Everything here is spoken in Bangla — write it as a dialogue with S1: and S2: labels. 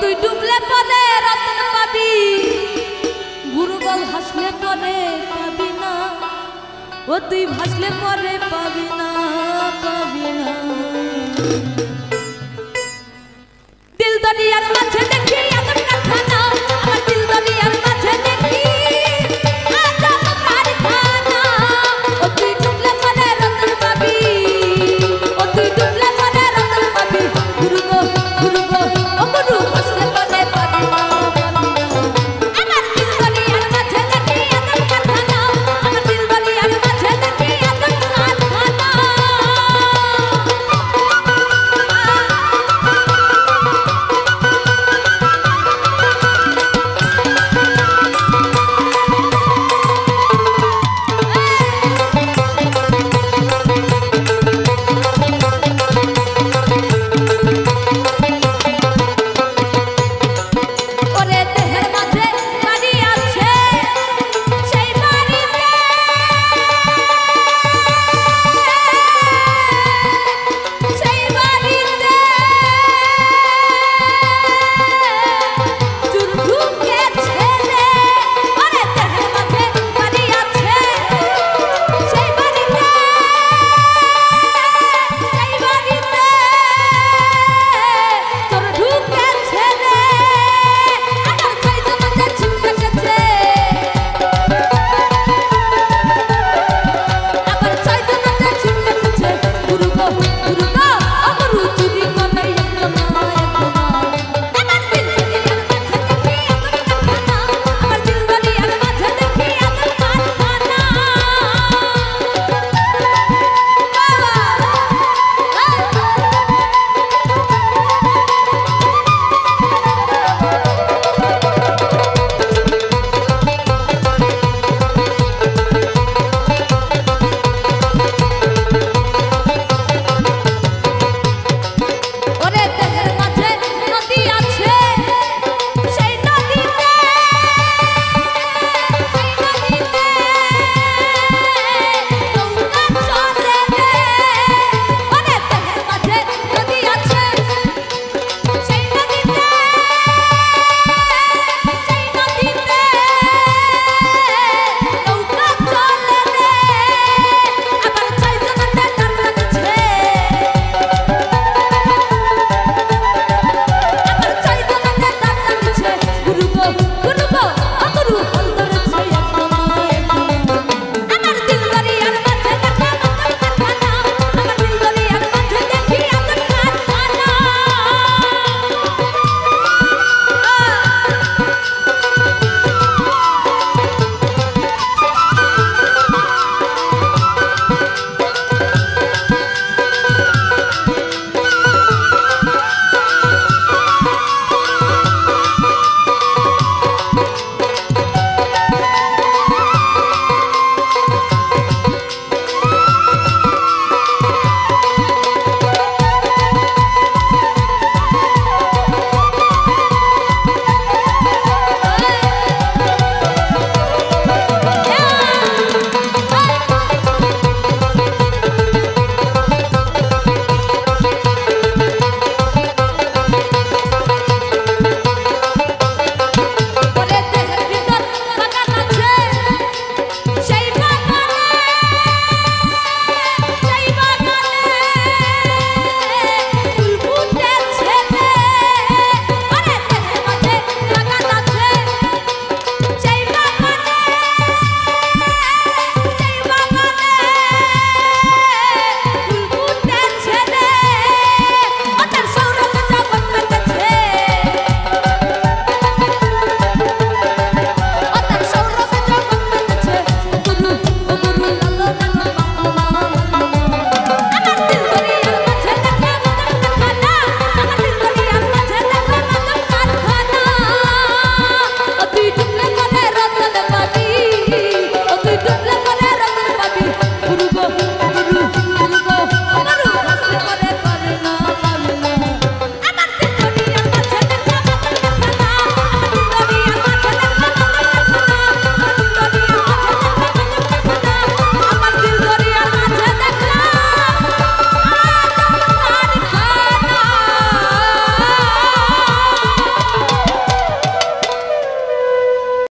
S1: তুই ডুবলে পরে রতন পাবি। গুরুবল হাসলে পরে পাবি না। ও তুই ভাসলে পরে পাবি না পাবি না। দিল দরিয়ার মাঝে দেখি